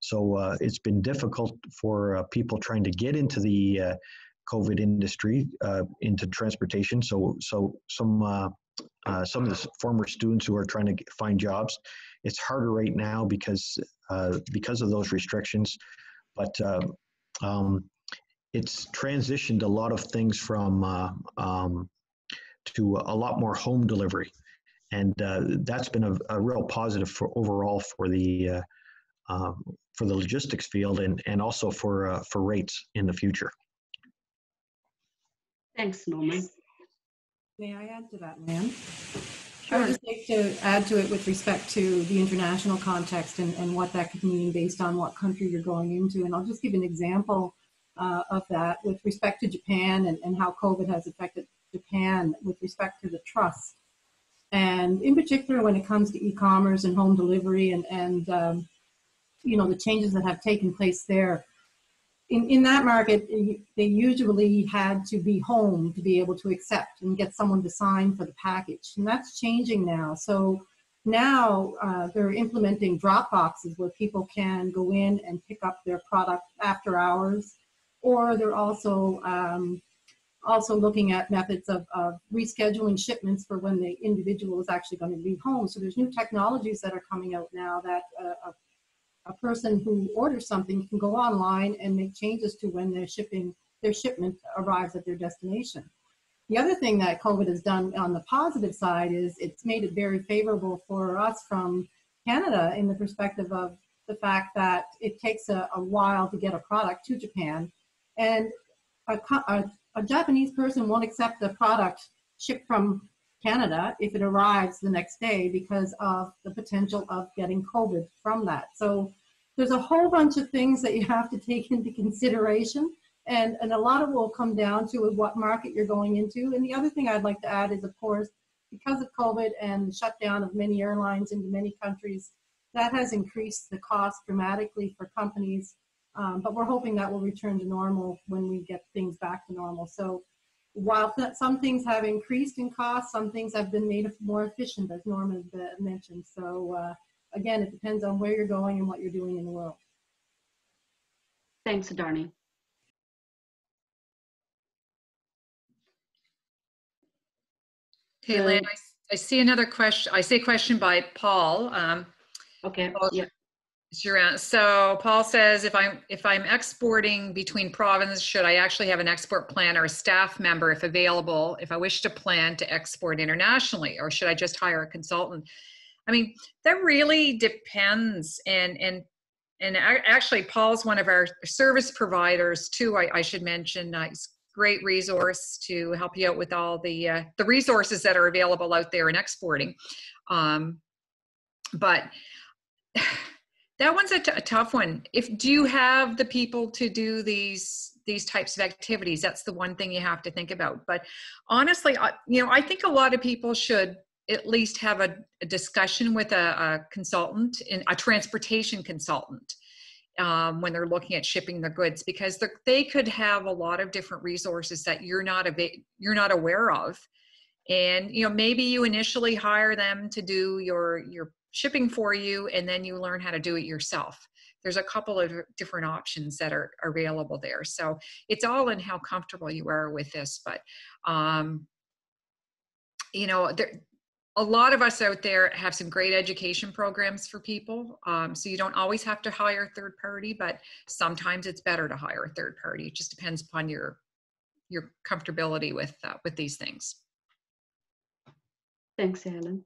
so uh, it's been difficult for uh, people trying to get into the uh, covid industry uh, into transportation so so some some of the former students who are trying to find jobs it's harder right now because because of those restrictions but um, it's transitioned a lot of things from uh, um, to a lot more home delivery, and uh, that's been a, a, real positive for overall for the uh, um, for the logistics field and and also for uh, for rates in the future. Thanks, Norman. May I add to that, Nan? I would just like to add to it with respect to the international context and, and what that could mean based on what country you're going into. And I'll just give an example uh, of that with respect to Japan and, and how COVID has affected Japan with respect to the trust. And in particular, when it comes to e-commerce and home delivery and, and um, you know, the changes that have taken place there, in, in that market, they usually had to be home to be able to accept and get someone to sign for the package. And that's changing now. So now uh, they're implementing drop boxes where people can go in and pick up their product after hours or they're also um, also looking at methods of, of, rescheduling shipments for when the individual is actually going to be home. So there's new technologies that are coming out now that uh, a, person who orders something can go online and make changes to when their shipping their shipment arrives at their destination. The other thing that COVID has done on the positive side is it's made it very favorable for us from Canada in the perspective of the fact that it takes a, a while to get a product to Japan and a, a, a Japanese person won't accept the product shipped from Canada if it arrives the next day because of the potential of getting COVID from that. So there's a whole bunch of things that you have to take into consideration. And, and a lot of will come down to what market you're going into. And the other thing I'd like to add is, of course, because of COVID and the shutdown of many airlines into many countries, that has increased the cost dramatically for companies um, but we're hoping that will return to normal when we get things back to normal. So while th- some things have increased in cost, some things have been made more efficient, as Norman mentioned. So uh, again, it depends on where you're going and what you're doing in the world. Thanks, Adarni. Okay, Lynn, I, I, see another question. I see a question by Paul. Um, okay. Paul, yeah so Paul says, if I'm, if I'm exporting between provinces, should I actually have an export plan or a staff member if available, if I wish to plan to export internationally, or should I just hire a consultant? I mean, that really depends and, and, and actually Paul's one of our service providers too, I, I should mention. Uh, great resource to help you out with all the, uh, the resources that are available out there in exporting. Um, but that one's a, t- a tough one. If do you have the people to do these these types of activities? That's the one thing you have to think about. But honestly, I, you know, I think a lot of people should at least have a, a discussion with a, a consultant, in, a transportation consultant, um, when they're looking at shipping their goods, because they're- could have a lot of different resources that you're not you're not aware of and you know maybe you initially hire them to do your your shipping for you and then you learn how to do it yourself. There's a couple of different options that are available there. So it's all in how comfortable you are with this but um you know there a lot of us out there have some great education programs for people um, so you don't always have to hire a third party but sometimes it's better to hire a third party. It just depends upon your your comfortability with uh, with these things. Thanks, Helen.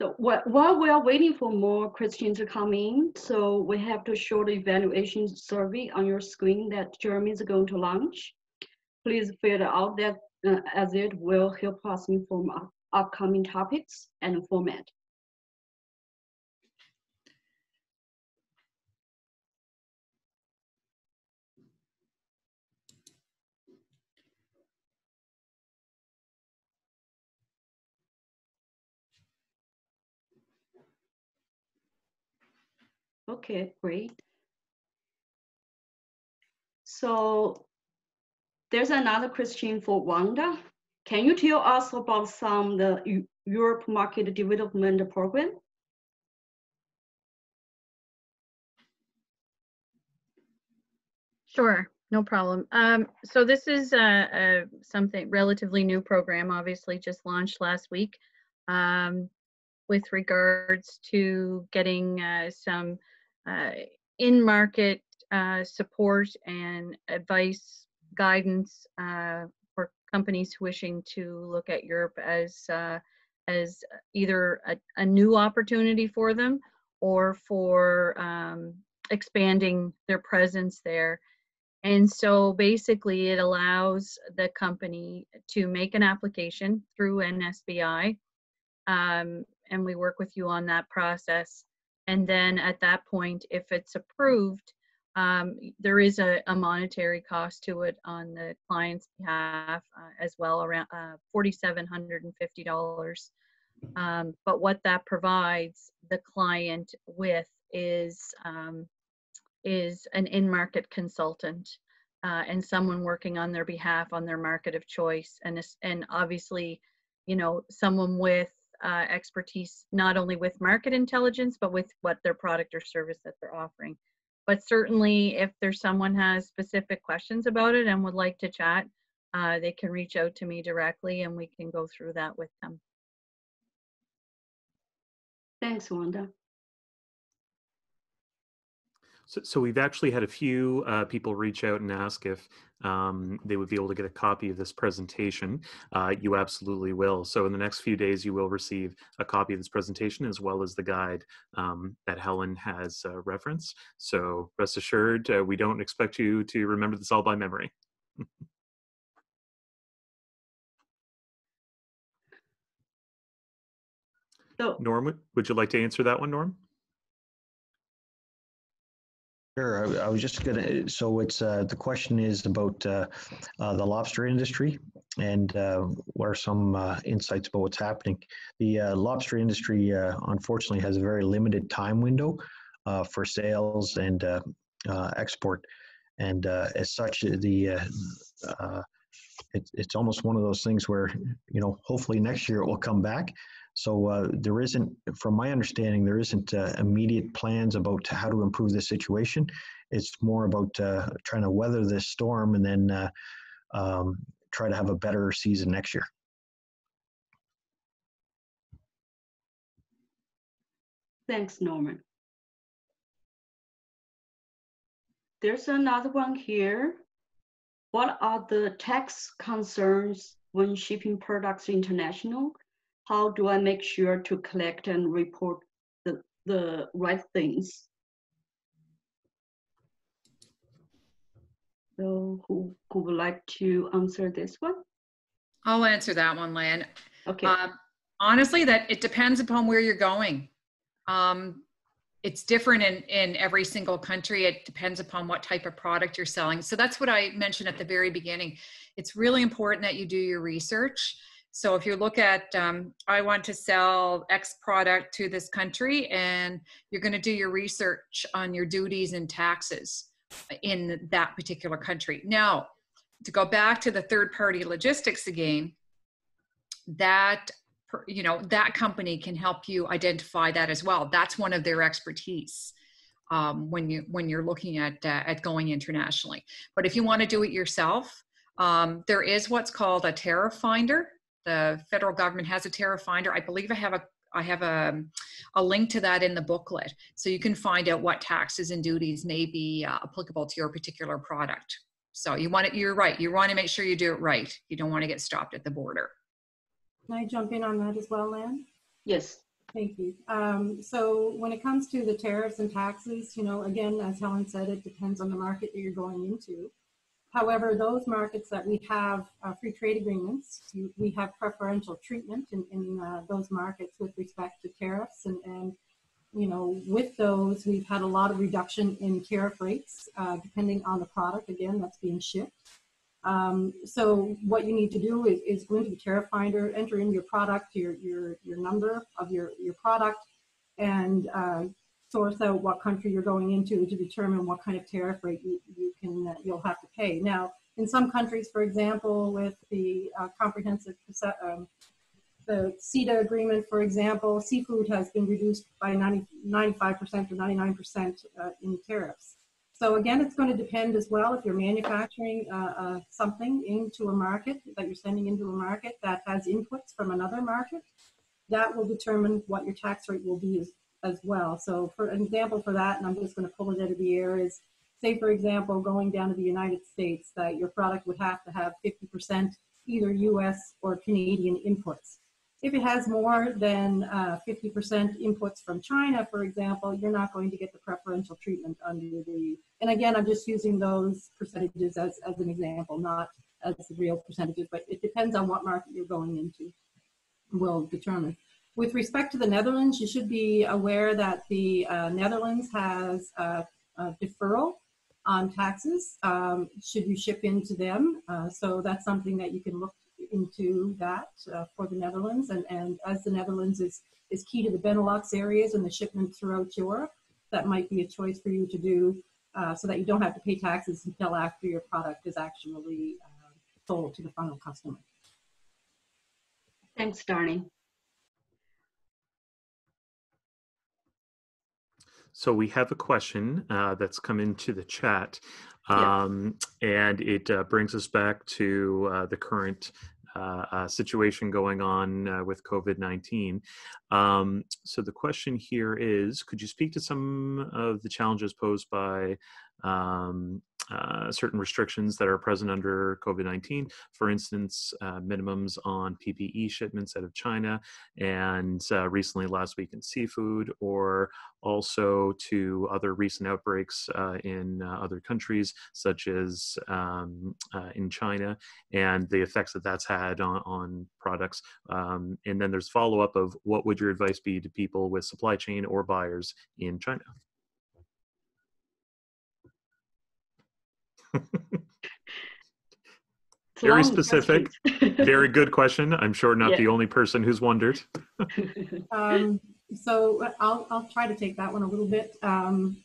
So while we are waiting for more questions to come in, so we have to show the evaluation survey on your screen that Jeremy is going to launch. Please fill out that uh, as it will help us inform up- upcoming topics and format. Okay, great. So there's another question for Wanda. Can you tell us about some the Europe market development program? Sure, no problem. Um, so this is a, a something relatively new program, obviously just launched last week. Um, with regards to getting uh, some uh, in-market uh, support and advice, guidance uh, for companies wishing to look at Europe as as either a, a new opportunity for them or for um, expanding their presence there. And so basically, it allows the company to make an application through NSBI. Um, and we work with you on that process. And then at that point, if it's approved, um, there is a, a monetary cost to it on the client's behalf uh, as well, around uh, $4,750. Um, but what that provides the client with is um, is an in-market consultant uh, and someone working on their behalf on their market of choice and and obviously you know someone with uh, expertise not only with market intelligence but with what their product or service that they're offering but certainly if there's someone has specific questions about it and would like to chat uh, they can reach out to me directly and we can go through that with them Thanks, Wanda. So, so we've actually had a few uh, people reach out and ask if um, they would be able to get a copy of this presentation. Uh, you absolutely will. So in the next few days, you will receive a copy of this presentation as well as the guide um, that Helen has uh, referenced. So rest assured, uh, we don't expect you to remember this all by memory. [LAUGHS] So Norm, would- would you like to answer that one, Norm? Sure, I, I was just gonna, so it's, uh, the question is about, uh, uh, the lobster industry and, uh, what are some, uh, insights about what's happening? The, uh, lobster industry, unfortunately has a very limited time window, for sales and, export. And, as such, the, it's, it's almost one of those things where, you know, hopefully next year it will come back. So uh, there isn't, from my understanding, there isn't uh, immediate plans about how to improve this situation. It's more about uh, trying to weather this storm and then uh, um, try to have a better season next year. Thanks, Norman. There's another one here. What are the tax concerns when shipping products international? How do I make sure to collect and report the, the right things? So who, who would like to answer this one? I'll answer that one, Lan. Okay, Um, honestly, that it depends upon where you're going. Um, it's different in, in every single country. It depends upon what type of product you're selling. So that's what I mentioned at the very beginning. It's really important that you do your research. So if you look at, um, I want to sell X product to this country, and you're going to do your research on your duties and taxes in that particular country. Now, to go back to the third party logistics again, that you know that company can help you identify that as well. That's one of their expertise um, when you when you're looking at uh, at going internationally. But if you want to do it yourself um, there is what's called a tariff finder the federal government has a tariff finder i believe i have a I have a, a link to that in the booklet. So you can find out what taxes and duties may be uh, applicable to your particular product. So you want it, you're right. You want to make sure you do it right. You don't want to get stopped at the border. Can I jump in on that as well, Lan? yes, Thank you. Um, so when it comes to the tariffs and taxes, you know, again, as Helen said, it depends on the market that you're going into. However, those markets that we have uh, free trade agreements, we have preferential treatment in, in uh, those markets with respect to tariffs. And, and, you know, with those, we've had a lot of reduction in tariff rates, uh, depending on the product, again, that's being shipped. Um, so what you need to do is, is go into the tariff finder, enter in your product, your, your, your number of your, your product, and uh, source out what country you're going into to determine what kind of tariff rate you, you can, uh, you'll have to pay. Now, in some countries, for example, with the uh, comprehensive, um, the CETA agreement, for example, seafood has been reduced by 90, 95% or 99% uh, in tariffs. So again, it's going to depend as well if you're manufacturing uh, uh, something into a market that you're sending into a market that has inputs from another market, that will determine what your tax rate will be as, well. So for an example for that, and I'm just going to pull it out of the air, is say for example, going down to the United States, that your product would have to have 50% either US or Canadian inputs. If it has more than 50% uh, inputs from China, for example, you're not going to get the preferential treatment under the, and again, I'm just using those percentages as, as an example, not as the real percentages, but it depends on what market you're going into will determine. With respect to the Netherlands, you should be aware that the uh, Netherlands has a, a, deferral on taxes um, should you ship into them. Uh, so that's something that you can look into that uh, for the Netherlands. And, and as the Netherlands is, is key to the Benelux areas and the shipment throughout Europe, that might be a choice for you to do uh, so that you don't have to pay taxes until after your product is actually uh, sold to the final customer. thanks, Darnie. So we have a question uh, that's come into the chat, um, and it uh, brings us back to uh, the current uh, uh, situation going on uh, with COVID 19. Um, so the question here is Could you speak to some of the challenges posed by um, uh, certain restrictions that are present under COVID 19, for instance, uh, minimums on PPE shipments out of China, and uh, recently last week in seafood, or also to other recent outbreaks uh, in uh, other countries, such as um, in China, and the effects that that's had on, on products. Um, and then there's follow up of what would your advice be to people with supply chain or buyers in China? It's a Very specific. Very good question. I'm sure not Yeah. the only person who's wondered. [LAUGHS] Um, so I'll, I'll try to take that one a little bit. Um,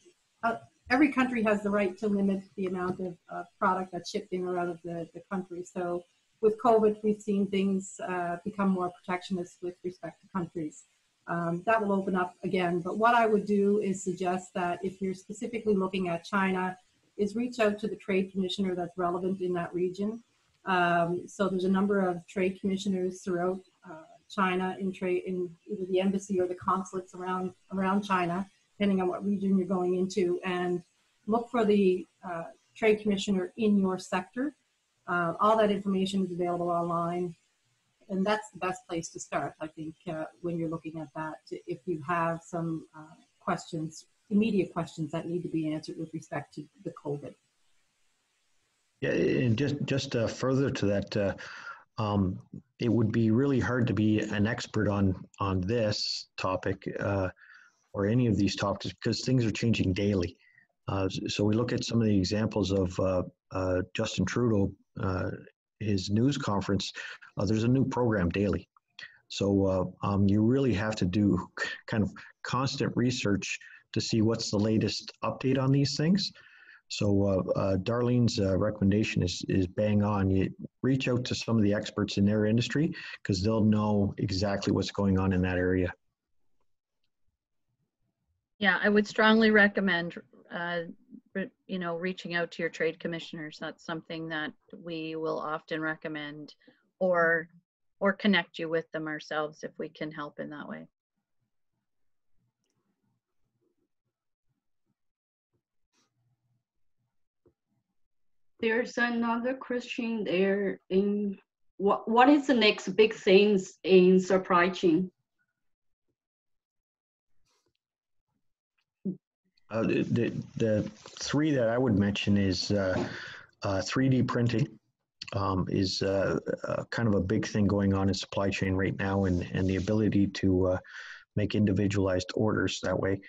uh, every country has the right to limit the amount of uh, product that's shipped in or out of the, the country. So with COVID, we've seen things uh, become more protectionist with respect to countries. Um, that will open up again. But what I would do is suggest that if you're specifically looking at China, is reach out to the trade commissioner that's relevant in that region. Um, so there's a number of trade commissioners throughout uh, China in trade in either the embassy or the consulates around around China, depending on what region you're going into, and look for the uh, trade commissioner in your sector. Uh, all that information is available online, and that's the best place to start, I think, uh, when you're looking at that. If you have some uh, questions, immediate questions that need to be answered with respect to the COVID. Yeah, and just just uh, further to that, uh, um, it would be really hard to be an expert on on this topic uh, or any of these topics because things are changing daily. Uh, so we look at some of the examples of uh, uh, Justin Trudeau, his news conference. there's a new program daily, so um, you really have to do kind of constant research to see what's the latest update on these things. So uh, uh, Darlene's uh, recommendation is is bang on. You reach out to some of the experts in their industry because they'll know exactly what's going on in that area. Yeah, I would strongly recommend, uh, you know, reaching out to your trade commissioners. That's something that we will often recommend, or or connect you with them ourselves if we can help in that way. There's another question there in what what is the next big things in supply chain? Uh, the, the three that I would mention is uh, uh, 3D printing um, is uh, uh, kind of a big thing going on in supply chain right now, and and the ability to uh, make individualized orders that way.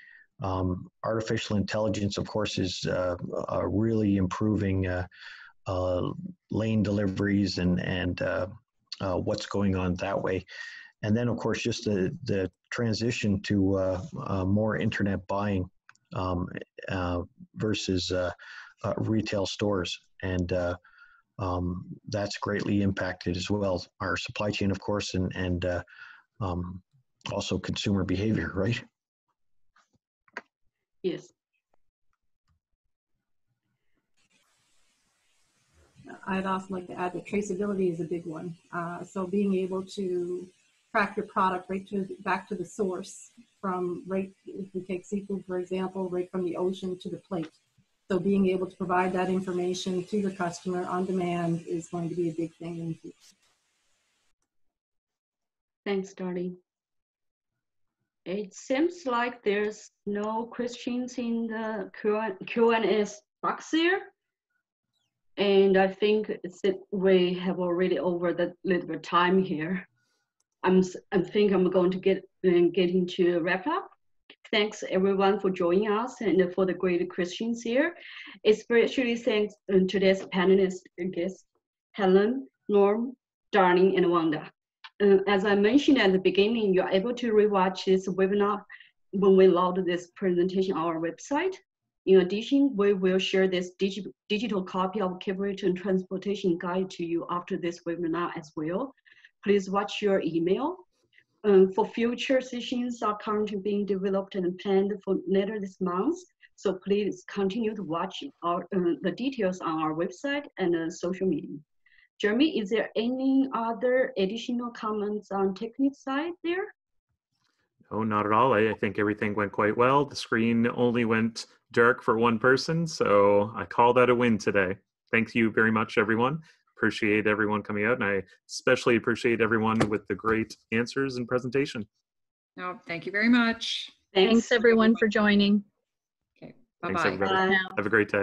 Um, artificial intelligence, of course, is uh, uh, really improving uh, uh lane deliveries and and uh, uh, what's going on that way. And then, of course, just the the transition to more internet buying um, versus retail stores, and um, that's greatly impacted as well our supply chain, of course, and and um, also consumer behavior, right? Yes. I'd also like to add that traceability is a big one. Uh, so being able to track your product right to back to the source from right, if we take seafood for example, right from the ocean to the plate. So being able to provide that information to your customer on demand is going to be a big thing in the future. Thanks, Darlene. It seems like there's no questions in the Q&A box here. And I think we have already over the little bit time here. I'm, I think I'm going to get, uh, get into a wrap up. Thanks everyone for joining us and for the great questions here. Especially thanks to today's panelist guests, Helen, Norm, Darlene, and Wanda. Uh, as I mentioned at the beginning, you're able to rewatch this webinar when we load this presentation on our website. In addition, we will share this digi digital copy of Cape Breton Transportation Guide to you after this webinar as well. Please watch your email. Um, for future sessions are currently being developed and planned for later this month. So please continue to watch our, uh, the details on our website and uh, social media. Jeremy, is there any other additional comments on technique side there? No, not at all. I, I, think everything went quite well. The screen only went dark for one person, so I call that a win today. Thank you very much, everyone. Appreciate everyone coming out, and I especially appreciate everyone with the great answers and presentation. No, thank you very much. Thanks, Thanks everyone for joining. Okay, bye-bye. Have a great day.